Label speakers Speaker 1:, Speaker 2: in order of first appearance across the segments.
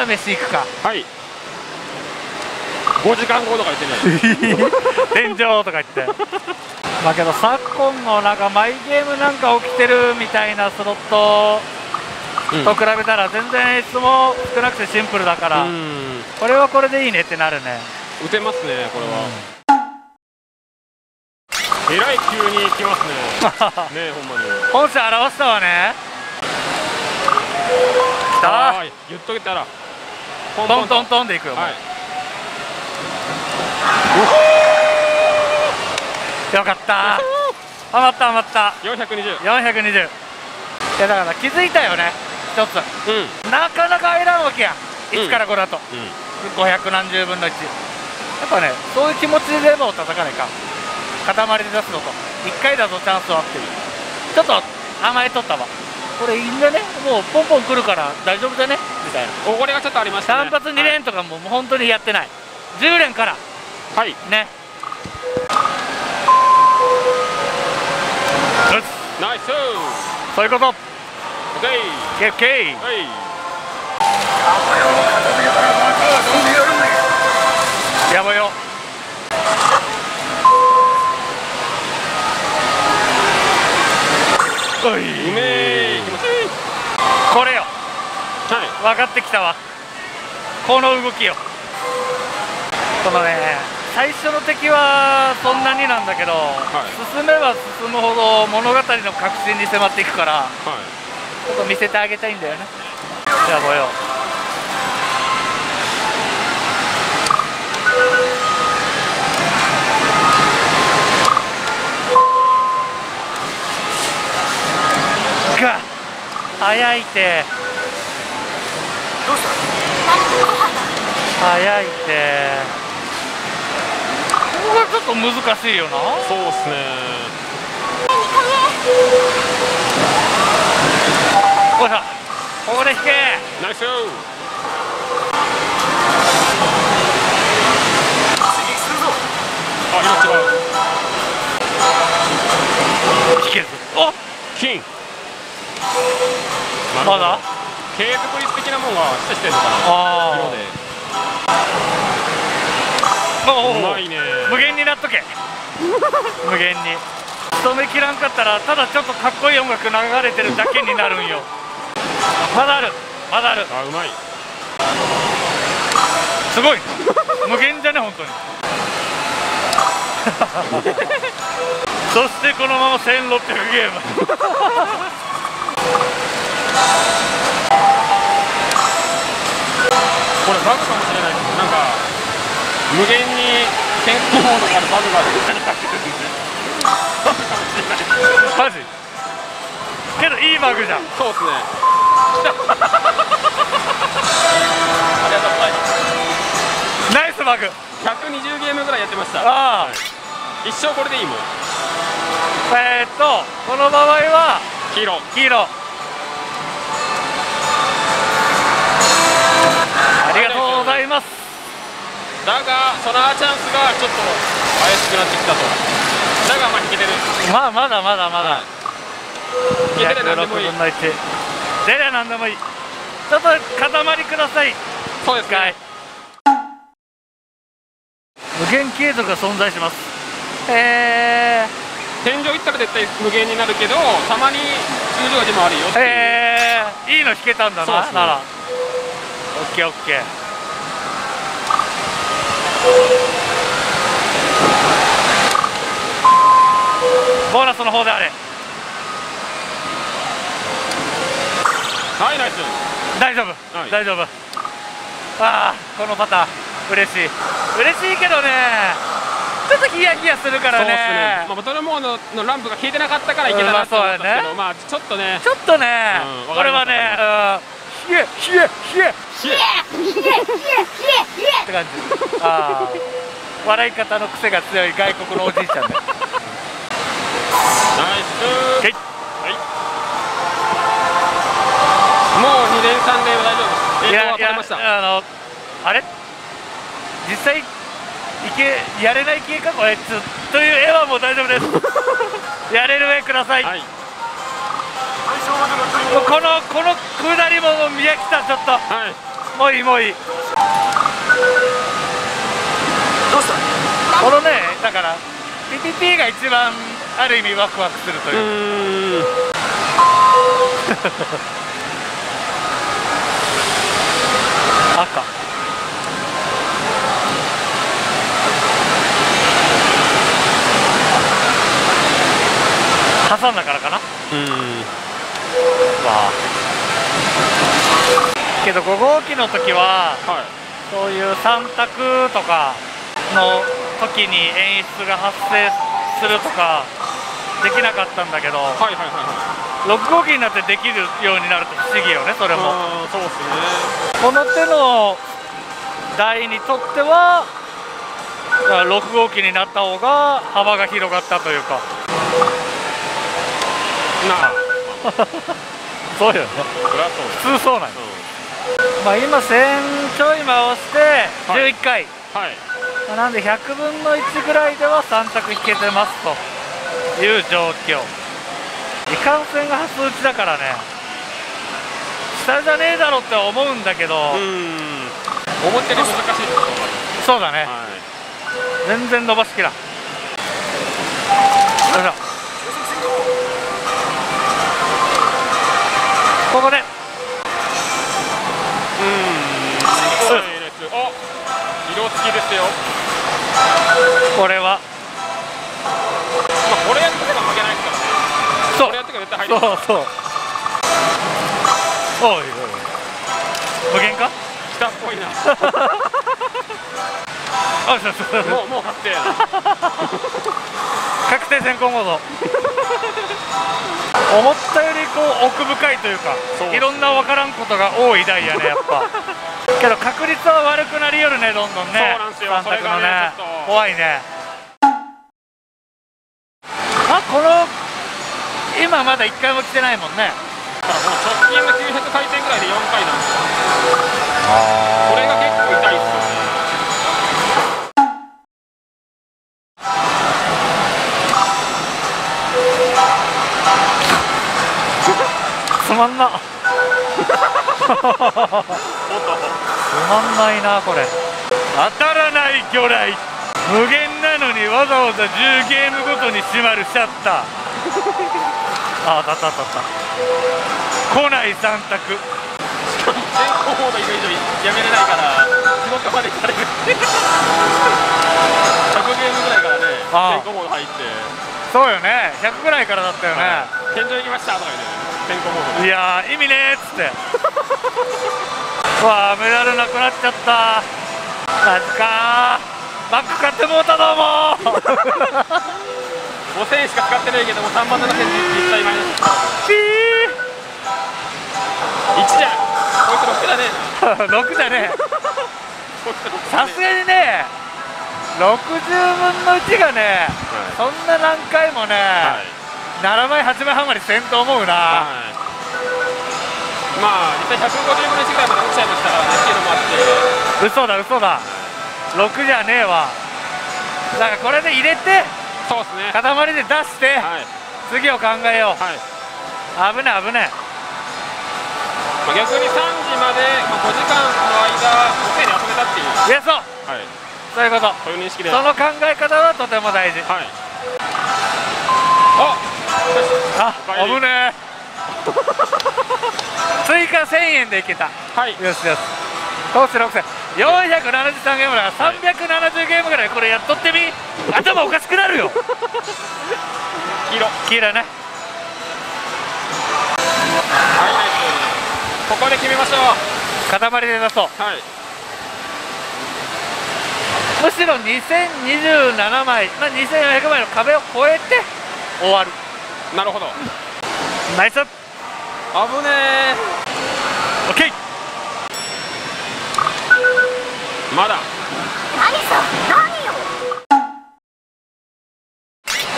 Speaker 1: 入れたら飯行くか。
Speaker 2: はい。5時間後とか言ってね
Speaker 1: 天井とか言って。まあけど昨今のなんかマイゲームなんか起きてるみたいなスロット
Speaker 2: うん。
Speaker 1: と比べたら全然演出も少なくてシンプルだから、
Speaker 2: うん。
Speaker 1: これはこれでいいねってなるね。
Speaker 2: 打てますねこれは、えらい急に来ますね。ねえほんまに。
Speaker 1: 本社表したわね。きた。
Speaker 2: 言っとけたらポン
Speaker 1: トントントンでいくよ、
Speaker 2: はい。
Speaker 1: よかった。ハマったハマった。
Speaker 2: 420
Speaker 1: 420いやだから気づいたよね。一つ。
Speaker 2: うん。
Speaker 1: なかなか入らんわけや
Speaker 2: うん。
Speaker 1: 1から5だと、
Speaker 2: うん。
Speaker 1: 500何十分の1やっぱねそういう気持ちでレバーを叩かないか塊で出すのと。1回だぞチャンスはっていう。ちょっと甘えとったわこれいいんだね。もうポンポン来るから大丈夫だね。みたいな。
Speaker 2: おこれがちょっとありましたね。
Speaker 1: 単発2連とかももう本当にやってない。10連から。
Speaker 2: はい。
Speaker 1: ね。
Speaker 2: ナイス。
Speaker 1: そういうこと。
Speaker 2: オッケー。
Speaker 1: KK
Speaker 2: はい。
Speaker 1: やばいよ。おいう
Speaker 2: めえ
Speaker 1: これよ。
Speaker 2: はい。
Speaker 1: 分かってきたわ。この動きよ。このね最初の敵はそんなになんだけど、進めば進むほど物語の核心に迫っていくから
Speaker 2: はい。
Speaker 1: ちょっと見せてあげたいんだよね。じゃあもうよ早いて。早いて。ここがちょっと難しいよな。
Speaker 2: そうっすね。
Speaker 1: ほらここで引け。
Speaker 2: ナイス。あ今違う
Speaker 1: 引けずお
Speaker 2: 金
Speaker 1: まだ？
Speaker 2: 継続率的なもんがしてしてんのかな？
Speaker 1: あ
Speaker 2: 色で。
Speaker 1: あおお
Speaker 2: うまいね。
Speaker 1: 無限になっとけ。無限に。止めきらんかったらただちょっとかっこいい音楽流れてるだけになるんよ。まだある。まだある。
Speaker 2: あうまい。
Speaker 1: すごい。無限じゃね？本当に。そしてこのまま1600ゲーム
Speaker 2: これバグかもしれないですなんか無限に健康モードからバグが出たりかけてるんでバグかもしれない
Speaker 1: マジ。けどいいバグじゃん。
Speaker 2: そうっすね。ありがとうございます
Speaker 1: ナイスバグ
Speaker 2: 120ゲー。ムぐらいやってました
Speaker 1: ああ、
Speaker 2: 一生これでいいもん。
Speaker 1: えー、っとこの場合は
Speaker 2: 黄色。
Speaker 1: 黄色
Speaker 2: だがソナーチャンスがちょっと怪しくなってきたと。だがまあ引けてる。
Speaker 1: まあまだまだまだ。
Speaker 2: 引けてる何で
Speaker 1: 206
Speaker 2: もいい
Speaker 1: 分の1出りゃ何でもいい。ちょっと塊ください。
Speaker 2: そうですね。
Speaker 1: 無限継続が存在します。え
Speaker 2: 天井行ったら絶対無限になるけどたまに通常時もあるよっ
Speaker 1: ー、
Speaker 2: ていう、
Speaker 1: えー、いいの引けたんだな、
Speaker 2: そうっすね
Speaker 1: ならオッケーオッケーボーナスの方であれ。
Speaker 2: はいナイス
Speaker 1: 大丈夫、
Speaker 2: はい。
Speaker 1: 大丈夫。ああこのパターン嬉しい。嬉しいけどね。ちょっとヒヤヒヤするからね。
Speaker 2: ね、まあ、ボトルモードのランプが消えてなかったからいけたなと思ったんですけど、
Speaker 1: うん
Speaker 2: まあちょっとね。
Speaker 1: ちょっとね、
Speaker 2: うん
Speaker 1: これはね、うん、冷え冷え冷え
Speaker 2: シエ
Speaker 1: って感じ。ああ笑い方の癖が強い外国のおじいちゃんね。
Speaker 2: ナイス。
Speaker 1: はい。
Speaker 2: はい。もう2連3連は大丈夫です。栄光は取れました。
Speaker 1: あのあれ？実際いけやれない系かこれつという絵はもう大丈夫です。やれる絵ください、
Speaker 2: はい
Speaker 1: このこの下りももう見飽きたちょっと。
Speaker 2: はい。
Speaker 1: もういいもういい。
Speaker 3: どうした？
Speaker 1: このねだから PPP が一番ある意味ワクワクすると
Speaker 2: う。
Speaker 1: いう、赤。挟んだからかな。わ
Speaker 2: うん
Speaker 1: あけど5号機の時は
Speaker 2: はい。
Speaker 1: そういう3択とかの時に演出が発生するとかできなかったんだけど
Speaker 2: はいはいはいはい。
Speaker 1: 6号機になってできるようになると不思議よねそれも。
Speaker 2: そうですね。
Speaker 1: この手の台にとってはだから6号機になった方が幅が広がったというか。
Speaker 2: なあ
Speaker 1: そうよね。普通そうなんよ、まあ、今1000ちょい回して
Speaker 2: はい。
Speaker 1: 11回、
Speaker 2: はい。
Speaker 1: まあなんで100分の1ぐらいでは3択引けてますと。いう状況。いかんせんが初打ちだからね。下じゃねえだろって思うんだけど、
Speaker 2: うん。思ったより難しい
Speaker 1: そうだね、
Speaker 2: はい。
Speaker 1: 全然伸ばしきらん。よいしょ
Speaker 2: よ。
Speaker 1: これは。
Speaker 2: まあこれやってから負けないですからね。
Speaker 1: そう。
Speaker 2: これやってから絶対入る
Speaker 1: そうそう。おいおい無限か？
Speaker 2: 来たっぽいな。
Speaker 1: あそうそう。
Speaker 2: もうもう確定やな。
Speaker 1: 確定先行モード。思ったよりこう奥深いというかいろんな分からんことが多い台やねやっぱけど確率は悪くなりよるねどんどんね。
Speaker 2: そうなんすよ。
Speaker 1: 三択の
Speaker 2: それがね
Speaker 1: 怖いね。あこの今まだ1回も来てないもんね。
Speaker 2: だからもう直近の900回転ぐらいで4回なんですよ。これが結構痛いですよね。
Speaker 1: つまんな
Speaker 2: おっと
Speaker 1: つまんないなこれ。当たらない魚雷。無限なのにわざわざ10ゲームごとに閉まるシャッター。あ当たった当たった。来ない3択。
Speaker 2: しかも先行モードいる以上やめれないから地獄まで行かれる。100ゲームぐらいからね
Speaker 1: ああ。
Speaker 2: 先行モード入って。
Speaker 1: そうよね。100ぐらいからだったよね、
Speaker 2: 天井行きましたとか言って先行モード
Speaker 1: い、やー意味ねーっつって。う わーメダルなくなっちゃった。マジかーバッグ買ってもうたどうも。ー
Speaker 2: 5000円しか使ってないけども3万7000実際マイナス
Speaker 1: ピ
Speaker 2: 1じゃん。こいつ6だね
Speaker 1: ー6 じゃねえ。
Speaker 2: こいつ6
Speaker 1: さすがにね60分の1がね、そんな何回もね、
Speaker 2: はい。
Speaker 1: 7枚8枚半までせんと思うな、
Speaker 2: はいまあ実際150分の1ぐらいまで落ちちゃいましたからねっていうのもあって。
Speaker 1: 嘘だ嘘だ。6じゃねえわ。だからこれで入れて
Speaker 2: そうですね。
Speaker 1: 塊で出して、
Speaker 2: はい。
Speaker 1: 次を考えよう。
Speaker 2: はい。
Speaker 1: 危ねえ危ね
Speaker 2: まあ、逆に3時まで、まあ、5時間の間5000円で遊べたっていう、
Speaker 1: えいやそう。
Speaker 2: はい、
Speaker 1: そういうこと。
Speaker 2: そういう認識で。
Speaker 1: その考え方はとても大事。
Speaker 2: はい。あ
Speaker 1: あ危ねえ 追加1000円でいけた。
Speaker 2: はい。
Speaker 1: よしよし。投資6000 473ゲームだ。から370ゲームぐらいこれやっとってみ。頭おかしくなるよ。
Speaker 2: 黄色
Speaker 1: 黄色ね。
Speaker 2: はい。ここで決めましょう。
Speaker 1: 塊で出そう。
Speaker 2: はい。
Speaker 1: むしろ2027枚、まあ、2400枚の壁を越えて終わる。
Speaker 2: なるほど。
Speaker 1: ナイスオッ
Speaker 2: 危ね
Speaker 1: ケー
Speaker 2: ーまだ。
Speaker 3: 何さ何よ。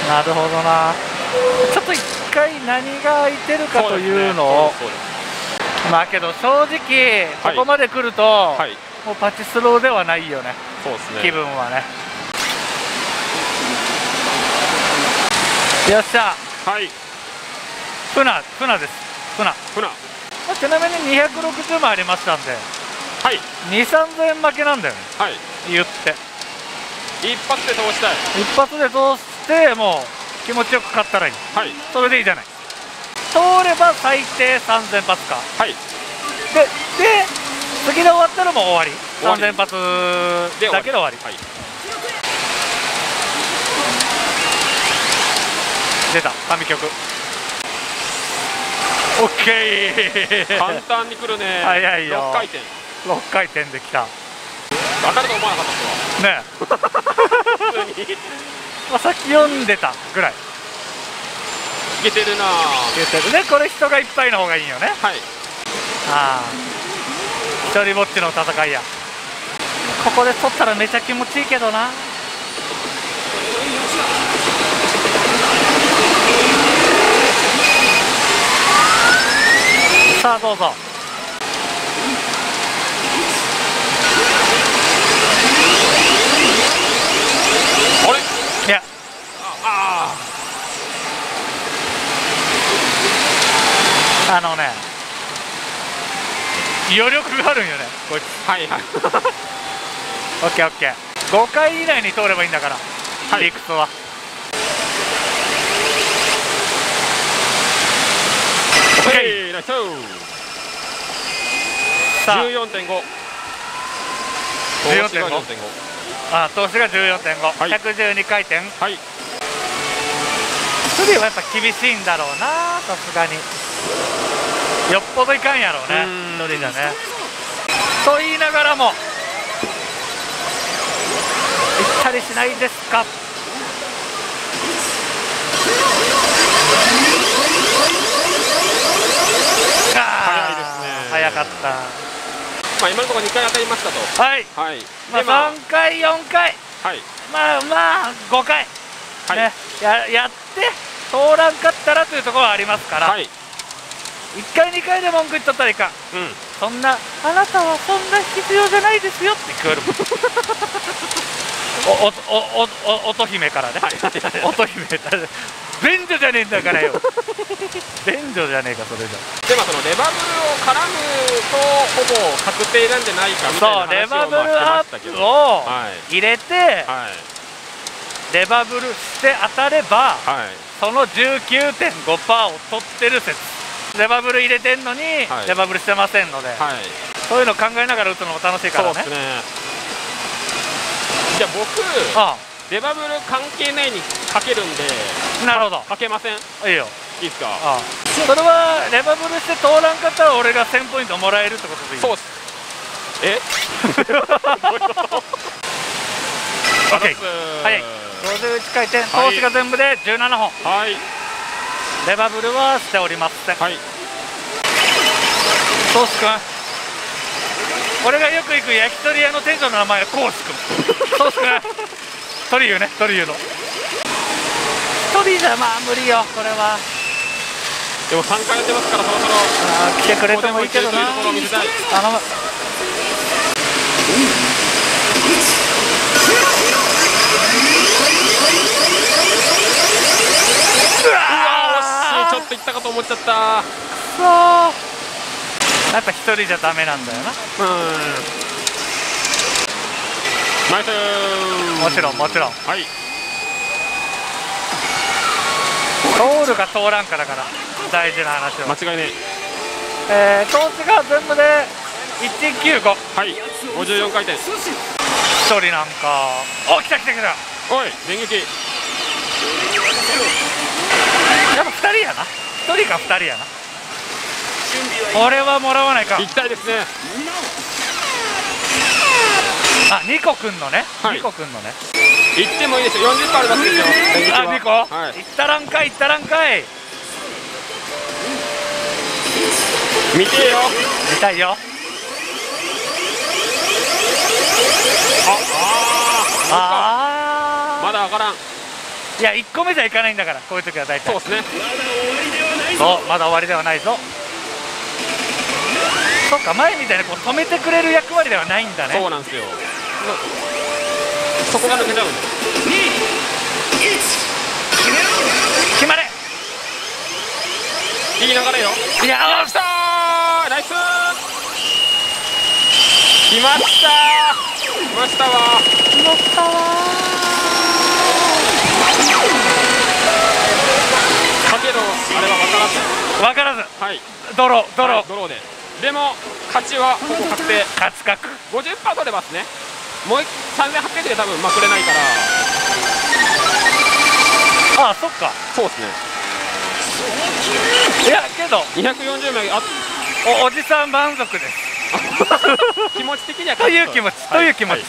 Speaker 1: なるほどなちょっと一回何が空いてるかというのを。まあけど正直ここまで来ると、
Speaker 2: はい。
Speaker 1: もうパチスローではないよね。
Speaker 2: そうですね。
Speaker 1: 気分はね。よっしゃ。
Speaker 2: はい。
Speaker 1: 船船です船、ま
Speaker 2: 船
Speaker 1: あちなみに260枚ありましたんで。
Speaker 2: はい。
Speaker 1: 2 3 0円負けなんだよね。
Speaker 2: はい。
Speaker 1: 言って。
Speaker 2: 一発で通したい。
Speaker 1: 一発で通してもう気持ちよく勝ったらいい。
Speaker 2: はい。
Speaker 1: それでいいじゃない。通れば最低3000発か。
Speaker 2: はい。
Speaker 1: でで次で終わったらもう終わり。
Speaker 2: 終わり。
Speaker 1: 3000発
Speaker 2: で
Speaker 1: だけで終わり。
Speaker 2: はい。
Speaker 1: 出た。神曲オッケー
Speaker 2: 簡単に来るね。
Speaker 1: 早いよ。
Speaker 2: 6回転。
Speaker 1: 6回転できた。
Speaker 2: 当たると思わなかったっ
Speaker 1: ね
Speaker 2: すわ普通に。い
Speaker 1: まあ、さっき読んでたぐらい。
Speaker 2: けてるな。
Speaker 1: 言ってる。ねこれ人がいっぱいの方がいいよね。
Speaker 2: はい。
Speaker 1: ああ。一人ぼっちの戦いや。ここで取ったらめちゃ気持ちいいけどなさあどう。ぞ
Speaker 2: あれ？
Speaker 1: いや。
Speaker 2: あ
Speaker 1: あのね。余力があるんよね。こいつ。
Speaker 2: あはいはい。
Speaker 1: オッケーオッケー5回以内に通ればいいんだから、
Speaker 2: はい。
Speaker 1: 理屈は。
Speaker 2: オッケーナイス
Speaker 1: さあ
Speaker 2: 14.5
Speaker 1: 14.5
Speaker 2: 14.5
Speaker 1: あ投資が14.5、
Speaker 2: はい。
Speaker 1: 112回転？
Speaker 2: はい。
Speaker 1: スリーはやっぱ厳しいんだろうなさすがに。よっぽどいかんやろうね
Speaker 2: うん。
Speaker 1: 一人じゃね。と言いながらも行ったりしないですか？あー
Speaker 2: 早いですね。
Speaker 1: 早かった
Speaker 2: まあ今のところ2回当たりましたと。
Speaker 1: はい、
Speaker 2: はい。
Speaker 1: まあ、
Speaker 2: でまあ。
Speaker 1: 3回4回。
Speaker 2: はい。
Speaker 1: まあまあ5回、
Speaker 2: はい。
Speaker 1: ね、ややって通らんかったらというところはありますから、
Speaker 2: はい。
Speaker 1: 1回2回で文句言っとったらいかん。
Speaker 2: うん。
Speaker 1: そんなあなたはそんな必要じゃないですよって聞こえる。も んおおおおお音姫からね、音姫。便所じゃねえんだからよ じゃねえかそれじゃ。
Speaker 2: でまあそのレバブルを絡むとほぼ確定なんじゃないかみたいな
Speaker 1: そうレ
Speaker 2: 話を
Speaker 1: バブル
Speaker 2: ま
Speaker 1: ア
Speaker 2: あしてましたけど。
Speaker 1: ップを
Speaker 2: はい。
Speaker 1: 入れて
Speaker 2: はい
Speaker 1: レバブルして当たれば
Speaker 2: はい。
Speaker 1: その19.5%を取ってる説。レバブル入れてんのに、
Speaker 2: はい。
Speaker 1: レバブルしてませんので、
Speaker 2: はい。
Speaker 1: そういうの考えながら打つのも楽しいからね。
Speaker 2: そうですね。じゃあ僕
Speaker 1: あ
Speaker 2: レバブル関係ないにかけるんで
Speaker 1: あなるほど。
Speaker 2: かけません？い
Speaker 1: いいよ。
Speaker 2: いですか？
Speaker 1: ああ それはレバブルして通らんかったら俺が1000ポイントもらえるってことでいい？
Speaker 2: そうっす。え？どういうこと
Speaker 1: オッケー早い51回転投資が全部で17本、
Speaker 2: はい。
Speaker 1: レバブルはしておりません
Speaker 2: はい。
Speaker 1: コース君俺がよく行く焼き鳥屋の店長の名前はコース君。コース君トリューねトリューの。一人じゃまあ無理よこれは
Speaker 2: でも3回やってますからそろそろ。
Speaker 1: あ来てくれてもいいけどな
Speaker 2: ここでもいけるというところを見せたい
Speaker 1: 頼むうわ
Speaker 2: 惜しいちょっといったかと思っちゃった
Speaker 1: そーやっぱ一人じゃダメなんだよな
Speaker 2: うんナイス
Speaker 1: もちろんもちろん
Speaker 2: はい
Speaker 1: 通るか通らんかだから大事な話は、
Speaker 2: 間違いね
Speaker 1: え。ー、投資が全部で1.95
Speaker 2: はい。54回転。
Speaker 1: 一人なんか。お来た来た来た。
Speaker 2: おい電撃。
Speaker 1: やっぱ2人やな。1人か2人やな。俺はもらわないか。
Speaker 2: 行きたいですね。
Speaker 1: あニコくんのね、
Speaker 2: はい。
Speaker 1: ニコくんのね。
Speaker 2: 行ってもいいですよ。40%あるらしいです。よ電撃は。
Speaker 1: あニコ、
Speaker 2: はい。
Speaker 1: いったらんかいいったらんかい
Speaker 2: 見てよ。
Speaker 1: 見たいよ。
Speaker 2: ああ
Speaker 1: あ
Speaker 2: まだ上がらん。
Speaker 1: ーいや1個目じゃいかないんだからこういう時は大体。
Speaker 2: そうですね。
Speaker 1: そうまだ終わりではないぞ。そっか前みたいにこう止めてくれる役割ではないんだね。
Speaker 2: そうなんですよ。そこが抜けちゃうんで。
Speaker 1: 決まれ。
Speaker 2: いい流れよ。
Speaker 1: いや
Speaker 2: 来た来ました。来ましたわ。
Speaker 1: 乗った。わ
Speaker 2: かけどあれは分からず。
Speaker 1: ーわからず
Speaker 2: はい。
Speaker 1: ドロードロー、
Speaker 2: はいドローで。でも勝ちはほぼ確定
Speaker 1: 勝ち確
Speaker 2: 50%取れますね。もう3800で多分まくれないから。
Speaker 1: ああそっか。
Speaker 2: そうですね。
Speaker 1: いやけど。
Speaker 2: 240枚あ
Speaker 1: おおじさん満足です
Speaker 2: 気持ち的には
Speaker 1: と。いう気持ち、
Speaker 2: はい。
Speaker 1: という気持ち、
Speaker 2: はい。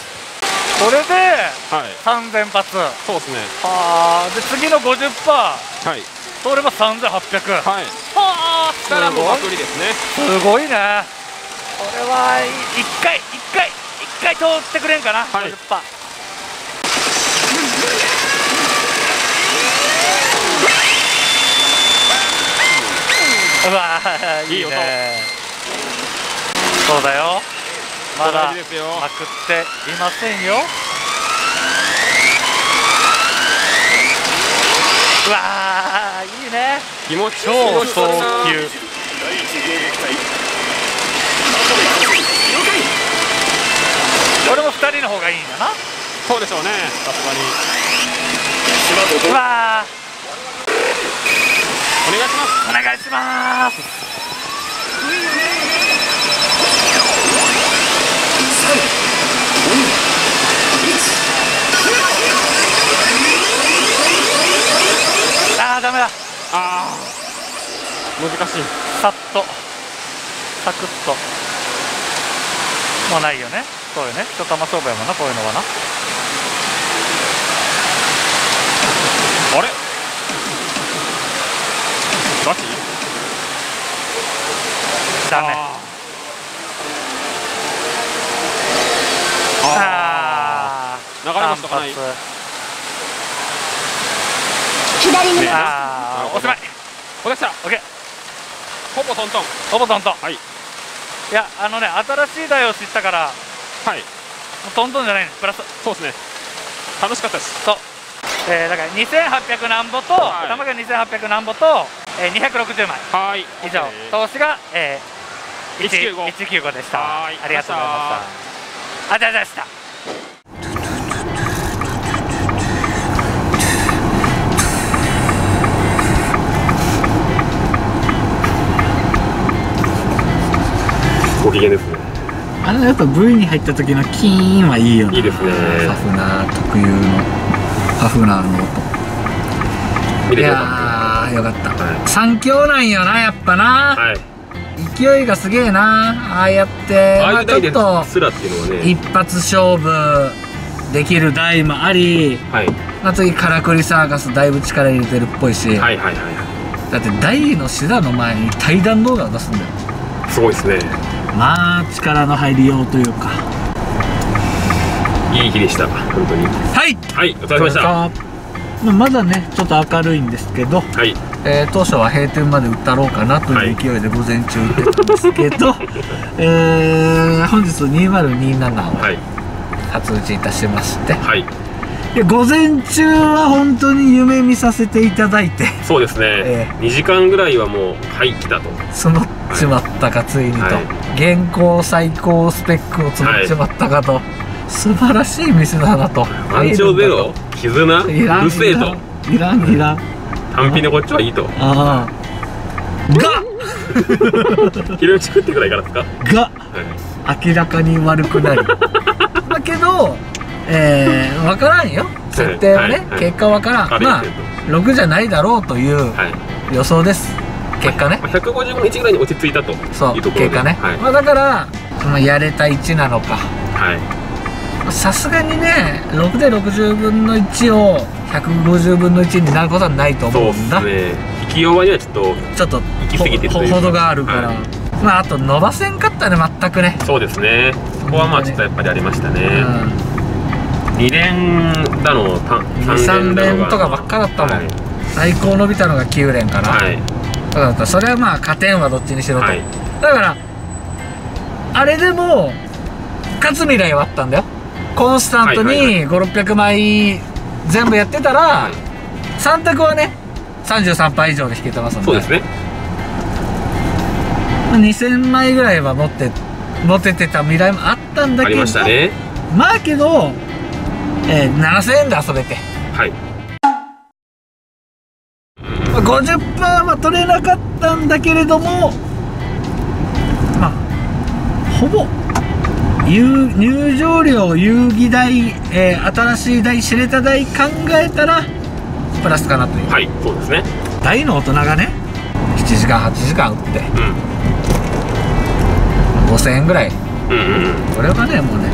Speaker 1: これで
Speaker 2: はい。
Speaker 1: 3000発。は
Speaker 2: そうですね。
Speaker 1: あで次の50%
Speaker 2: はい。
Speaker 1: 通れば3800は
Speaker 2: はい。
Speaker 1: あ
Speaker 2: したらもうまくりですね。
Speaker 1: すごい。ね。これは1回1回1回通ってくれんかな、
Speaker 2: はい。
Speaker 1: 50%うわーいい
Speaker 2: いい音。
Speaker 1: ねそうだよ。まだまくっていませんよ。うわーいいね。
Speaker 2: 気持ち
Speaker 1: 超早急俺も2人の方がいいんだな。
Speaker 2: そうでしょうね。さすがに。
Speaker 1: うわ
Speaker 2: お願いします。
Speaker 1: ーお願いしますあーダメだ
Speaker 2: あー難しい。
Speaker 1: さっと。サクッと。もうないよね。そうよね。一玉勝負やもんなこういうのはな。
Speaker 2: あれ？ガチ？
Speaker 1: ダメ。
Speaker 2: あー。
Speaker 1: あ
Speaker 2: あー。流れましたかない？
Speaker 3: 左に
Speaker 2: ね
Speaker 1: あ
Speaker 2: な。るほど
Speaker 1: ー。おしまい。
Speaker 2: おできた。
Speaker 1: オッケー
Speaker 2: ほぼトントン。
Speaker 1: ほぼトントン。
Speaker 2: はい。
Speaker 1: いやあのね新しい台を知ったから
Speaker 2: はい。
Speaker 1: もうトントンじゃないのプラス。
Speaker 2: そうですね。楽しかったです。
Speaker 1: そう。えー、だから2800なんぼと、
Speaker 2: はい。
Speaker 1: 玉が2800なんぼと、えー、260枚。
Speaker 2: はい。
Speaker 1: 以上。投資が、えー、
Speaker 2: 195
Speaker 1: 195でした。
Speaker 2: はい。
Speaker 1: ありがとうございました。あじゃあじゃあした
Speaker 2: ご機嫌ですね
Speaker 4: あのやっぱ V に入った時のキーンはいいよね。
Speaker 2: いいですね。
Speaker 4: ハフナー特有のハフナーの音。いやーよかった、
Speaker 2: は
Speaker 4: 三強なんよなやっぱな、
Speaker 2: はい。
Speaker 4: 勢いがすげえな。ああやって。
Speaker 2: ああ
Speaker 4: まあちょっ
Speaker 2: いう台で
Speaker 4: と
Speaker 2: すらっていうのはね。
Speaker 4: 一発勝負できる台もあり、
Speaker 2: はい。
Speaker 4: まあ、次カラクリサーカスだいぶ力入れてるっぽいし、
Speaker 2: はいはいはいは
Speaker 4: だって台のシダの前に対談動画を出すんだよ。
Speaker 2: いすごいですね
Speaker 4: まあ力の入りようというか。
Speaker 2: いい日でした。本当に。
Speaker 4: はい。
Speaker 2: はいお疲れ様でした。は
Speaker 4: まだねちょっと明るいんですけど、
Speaker 2: い。
Speaker 4: えー当初は閉店まで売ったろうかなという勢いで午前中売ってたんですけど、えー本日2027を
Speaker 2: はい。
Speaker 4: 初打ちいたしまして。
Speaker 2: はい。
Speaker 4: で午前中は本当に夢見させていただいて。
Speaker 2: そうですね、
Speaker 4: え
Speaker 2: 2時間ぐらいはもうはい来たと。
Speaker 4: 詰まっちまったかついにと、
Speaker 2: はい。
Speaker 4: 現行最高スペックを詰まっちまったかと、素晴らしい店だなと。
Speaker 2: 満潮ゼロ？絆？う
Speaker 4: いらん
Speaker 2: るせえと？
Speaker 4: いらんいらん
Speaker 2: 単品でこっちはいいと。
Speaker 4: ああ。が！
Speaker 2: 昼飯食ってくらいからですか？は
Speaker 4: が
Speaker 2: い。
Speaker 4: 明らかに悪くなる だけどえー、分からんよ。設定はね、
Speaker 2: はいはい。
Speaker 4: 結果分からん。まあ
Speaker 2: カレー店と
Speaker 4: 6じゃないだろうという
Speaker 2: はい。
Speaker 4: 予想です結果ね。
Speaker 2: まあ150分の1ぐらいに落ち着いたと
Speaker 4: そう
Speaker 2: いうところで。
Speaker 4: 結果ね、
Speaker 2: はい。
Speaker 4: まあ、だから、まあ、やれた1なのか。
Speaker 2: はい。
Speaker 4: さすがにね6で60分の1を150分の1になることはないと思うんだ。
Speaker 2: すね。引き弱にはちょっと
Speaker 4: ちょっと
Speaker 2: 行き過ぎてるというか。
Speaker 4: ほほどがあるから、
Speaker 2: はい。
Speaker 4: まああと伸ばせんかったね全くね。
Speaker 2: そうですね。そこはまあちょっとやっぱりありましたね、
Speaker 4: うん。
Speaker 2: 2連だの
Speaker 4: 23連とかばっかだったもん、
Speaker 2: はい。
Speaker 4: 最高伸びたのが9連かな、
Speaker 2: はい
Speaker 4: だからそれはまあ加点はどっちにしろと、
Speaker 2: はい。
Speaker 4: だからあれでも勝つ未来はあったんだよ。コンスタントに5600枚全部やってたら、
Speaker 2: はい。
Speaker 4: 3択はね33杯以上で引けてますんで。
Speaker 2: そうですね。
Speaker 4: まあ2000枚ぐらいは持ってモテてた未来もあったんだ
Speaker 5: あり
Speaker 4: けど
Speaker 5: ましたね。
Speaker 4: まあけど、えー7000円で遊べて、
Speaker 5: はい
Speaker 4: まあ、50%は取れなかったんだけれどもまあほぼ入入場料遊戯代、えー新しい代知れた代考えたらプラスかなという、
Speaker 5: はいそうですね。
Speaker 4: 大の大人がね7時間8時間打って
Speaker 5: うん
Speaker 4: 5000円ぐらい。
Speaker 5: うん。うんうん
Speaker 4: これはねもうね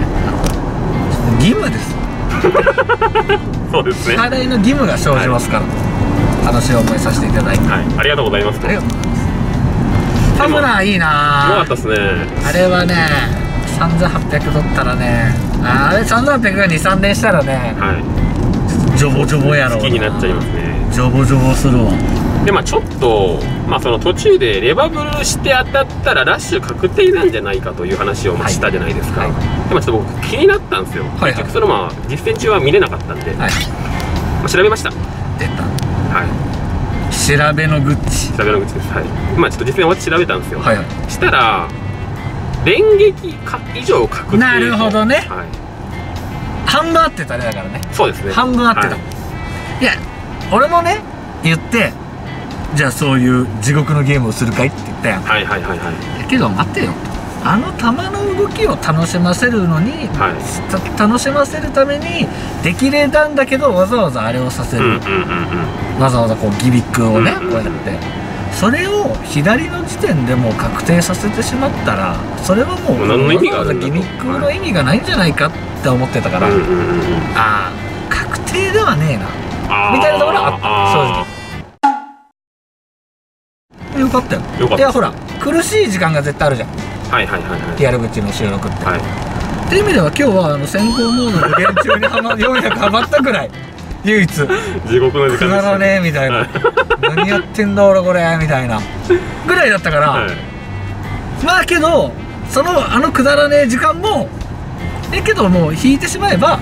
Speaker 4: 義務です。
Speaker 5: そうですね。はい
Speaker 4: 支払いの義務が生じますから、楽しい思いさせていただいて。
Speaker 5: ありがとうございます
Speaker 4: ありがとうございます。タムナーいい
Speaker 5: よか
Speaker 4: な
Speaker 5: ったですね。
Speaker 4: あれはね3800取ったらねあれ3800が23年したらね
Speaker 5: はい。
Speaker 4: ジョボジョボやろう
Speaker 5: 好きになっちゃいますね。
Speaker 4: ジョボジョボするわ。
Speaker 5: でまあちょっとまあその途中でレバブルして当たったらラッシュ確定なんじゃないかという話をまあ
Speaker 4: はい
Speaker 5: したじゃないですか、
Speaker 4: はい。
Speaker 5: でもちょっと僕気になったんですよ、
Speaker 4: はい
Speaker 5: 結局そのまあ実践中は見れなかったんで、
Speaker 4: はい。
Speaker 5: まあ、調べました。
Speaker 4: 出た
Speaker 5: はい。
Speaker 4: 調べのグッチ。
Speaker 5: 調べの口です。はい。まあちょっと実践終わって調べたんですよ、
Speaker 4: はいはい。
Speaker 5: したら連撃か以上確定。と
Speaker 4: なるほどね。
Speaker 5: はい、
Speaker 4: 半分合ってたねだからね。
Speaker 5: そうですね。
Speaker 4: 半分合ってた、
Speaker 5: はい。
Speaker 4: い、や俺もね言ってじゃあそういう地獄のゲームをするかいって言ったやん。
Speaker 5: はいはいはいはい。
Speaker 4: だけど待てよあの球の動きを楽しませるのに、
Speaker 5: はい。
Speaker 4: た楽しませるためにできれたんだけどわざわざあれをさせる、
Speaker 5: うんうんうんうん。
Speaker 4: わざわざこうギミックをね、
Speaker 5: うんうん
Speaker 4: こうやって。それを左の時点でもう確定させてしまったらそれはもう
Speaker 5: もう何の意味があるんだと。
Speaker 4: わざわざギミックの意味がないんじゃないかって思ってたから、
Speaker 5: うんうんうんうん。
Speaker 4: ああ確定ではねえな。みたいなところはあった
Speaker 5: あ
Speaker 4: よかったよ。
Speaker 5: よかった。
Speaker 4: いやほら苦しい時間が絶対あるじゃん。
Speaker 5: ーはいはいはいはい。
Speaker 4: リアル口の収録って、
Speaker 5: はい。
Speaker 4: っていう意味では今日はあの先行モードの現中にはまようやくハマったくらい。唯一。
Speaker 5: 地獄の時
Speaker 4: くだら
Speaker 5: 間でした
Speaker 4: ねえみたいな。
Speaker 5: はい。
Speaker 4: 何やってんだ俺これみたいな。ぐらいだったから、
Speaker 5: はい。
Speaker 4: まあけどそのあのくだらねえ時間もえけどもう引いてしまえば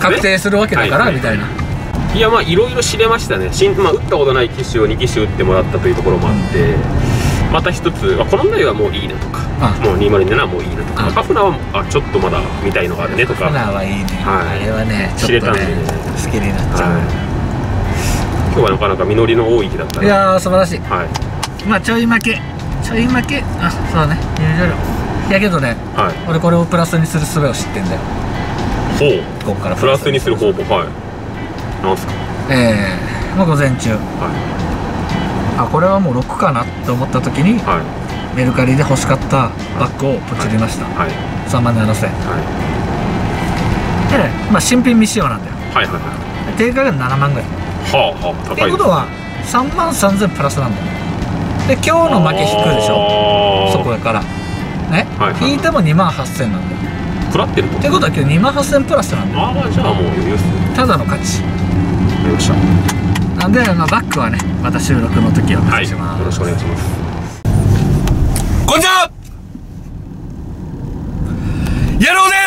Speaker 4: 確定するわけだから、
Speaker 5: はい
Speaker 4: みたいな、
Speaker 5: いやまあいろいろ知れましたね。まあ、打ったことない機種を2機種打ってもらったというところもあって、また一つ、まあ、この台はもういいなとか
Speaker 4: あ。
Speaker 5: もう207はもういいなとか
Speaker 4: あ
Speaker 5: カフナはあちょっとまだ見たいのがあるねとか、
Speaker 4: フナーはいいね、
Speaker 5: はい。
Speaker 4: あれはねち
Speaker 5: 知れ
Speaker 4: ょったと
Speaker 5: ね
Speaker 4: 好きになっちゃう、
Speaker 5: はい、今日はなかなか実りの多い日だった
Speaker 4: い、
Speaker 5: ね
Speaker 4: やー素晴らしい。
Speaker 5: はい。
Speaker 4: まあちょい負け。ちょい負け。あそうね。入場料。いやけどね
Speaker 5: はい。
Speaker 4: 俺これをプラスにする術を知ってんだよ。
Speaker 5: ほう。
Speaker 4: ここから
Speaker 5: プラスにする。方法。はい。なんすか？
Speaker 4: ええまあ午前中。
Speaker 5: は
Speaker 4: あこれはもう6かなと思った時に
Speaker 5: いはい。
Speaker 4: メルカリで欲しかったバッグをポチりました、
Speaker 5: はい。
Speaker 4: 3万7000円。
Speaker 5: は
Speaker 4: で、まあ、新品未使用なんだよ。
Speaker 5: いはいはいはい。
Speaker 4: 定価が7万ぐらい。
Speaker 5: はあはあ
Speaker 4: って
Speaker 5: 高いう
Speaker 4: いことは3万3000プラスなんだよ。で今日の負け引くでしょ。
Speaker 5: ょ
Speaker 4: そこから。ね、
Speaker 5: はいはい。
Speaker 4: 引いても2万8000なんだよ。
Speaker 5: 食らってると。
Speaker 4: ってことは今日2万8000プラスなんだよ。
Speaker 5: ああじゃあもう余裕っす。ね
Speaker 4: ただの勝ち。
Speaker 5: よっしゃ
Speaker 4: なんで、まあ、バッグはねまた収録の時はお
Speaker 5: はい。よ
Speaker 4: 願いします、
Speaker 5: ろしくお願いします。
Speaker 4: こんにちは！野郎です